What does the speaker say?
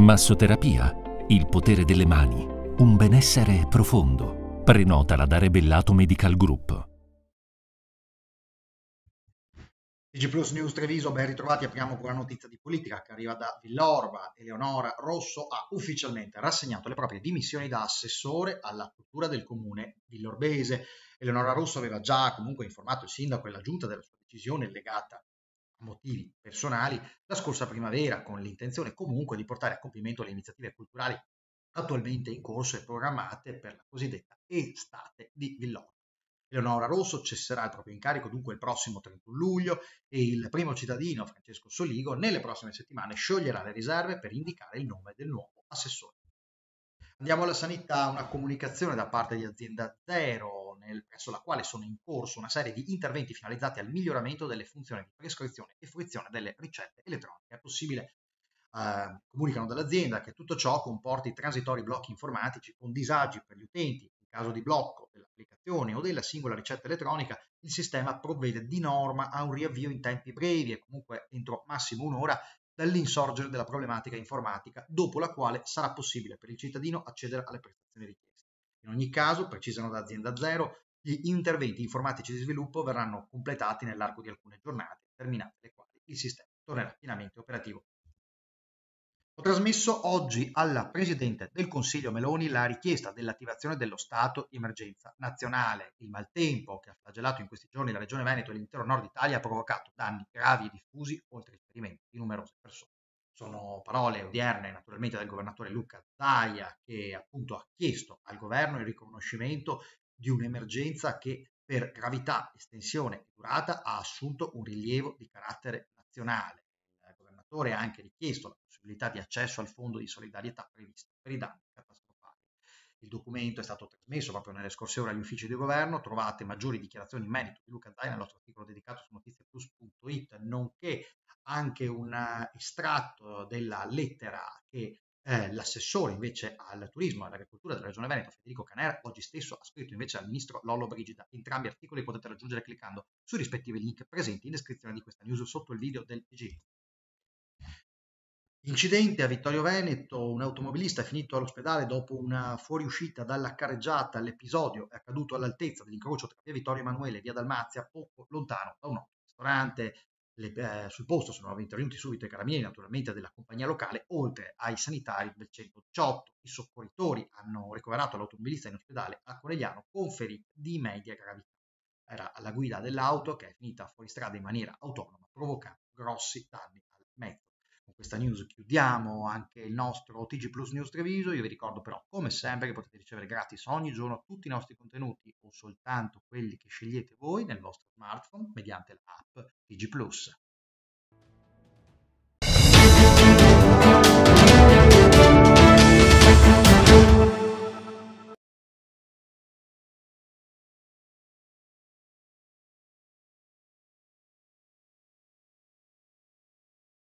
Massoterapia, il potere delle mani, un benessere profondo. Prenotala da Rebellato Medical Group. TG Plus News Treviso, ben ritrovati, apriamo con una notizia di politica che arriva da Villorba. Eleonora Rosso ha ufficialmente rassegnato le proprie dimissioni da assessore alla cultura del comune villorbese. Eleonora Rosso aveva già comunque informato il sindaco e la giunta della sua decisione legata motivi personali la scorsa primavera con l'intenzione comunque di portare a compimento le iniziative culturali attualmente in corso e programmate per la cosiddetta estate di Villorba. Eleonora Rosso cesserà il proprio incarico dunque il prossimo 31 luglio e il primo cittadino, Francesco Soligo, nelle prossime settimane scioglierà le riserve per indicare il nome del nuovo assessore. Andiamo alla sanità, una comunicazione da parte di Azienda Zero, nel, presso la quale sono in corso una serie di interventi finalizzati al miglioramento delle funzioni di prescrizione e fruizione delle ricette elettroniche. È possibile, eh, comunicano dall'azienda, che tutto ciò comporti transitori blocchi informatici con disagi per gli utenti. In caso di blocco dell'applicazione o della singola ricetta elettronica, il sistema provvede di norma a un riavvio in tempi brevi e comunque entro massimo un'ora dall'insorgere della problematica informatica, dopo la quale sarà possibile per il cittadino accedere alle prestazioni richieste. In ogni caso, precisano da azienda zero, gli interventi informatici di sviluppo verranno completati nell'arco di alcune giornate, terminate le quali il sistema tornerà pienamente operativo. Trasmesso oggi alla Presidente del Consiglio Meloni la richiesta dell'attivazione dello stato di emergenza nazionale. Il maltempo che ha flagellato in questi giorni la Regione Veneto e l'intero nord Italia ha provocato danni gravi e diffusi, oltre il ferimento di numerose persone. Sono parole odierne naturalmente del governatore Luca Zaia che appunto ha chiesto al governo il riconoscimento di un'emergenza che per gravità, estensione e durata ha assunto un rilievo di carattere nazionale. Il governatore ha anche richiesto la possibilità di accesso al fondo di solidarietà previsto per i danni catastrofali. Il documento è stato trasmesso proprio nelle scorse ore agli uffici di governo, trovate maggiori dichiarazioni in merito di Luca Zaia nel nostro articolo dedicato su notiziaplus.it, nonché anche un estratto della lettera che eh, l'assessore invece al turismo e all'agricoltura della Regione Veneto, Federico Canera, oggi stesso ha scritto invece al ministro Lollo Brigida. Entrambi gli articoli potete raggiungere cliccando sui rispettivi link presenti in descrizione di questa news sotto il video del TG. Incidente a Vittorio Veneto, un automobilista è finito all'ospedale dopo una fuoriuscita dalla carreggiata. L'episodio è accaduto all'altezza dell'incrocio tra via Vittorio Emanuele e via Dalmazia, poco lontano da un ristorante. Le, eh, sul posto sono intervenuti subito i carabinieri, naturalmente della compagnia locale, oltre ai sanitari del 118. I soccorritori hanno ricoverato l'automobilista in ospedale a Conegliano con ferite di media gravità. Era alla guida dell'auto che è finita fuori strada in maniera autonoma, provocando grossi danni al mezzo questa news chiudiamo anche il nostro TG Plus News Treviso. Io vi ricordo però, come sempre, che potete ricevere gratis ogni giorno tutti i nostri contenuti o soltanto quelli che scegliete voi nel vostro smartphone mediante l'app TG Plus.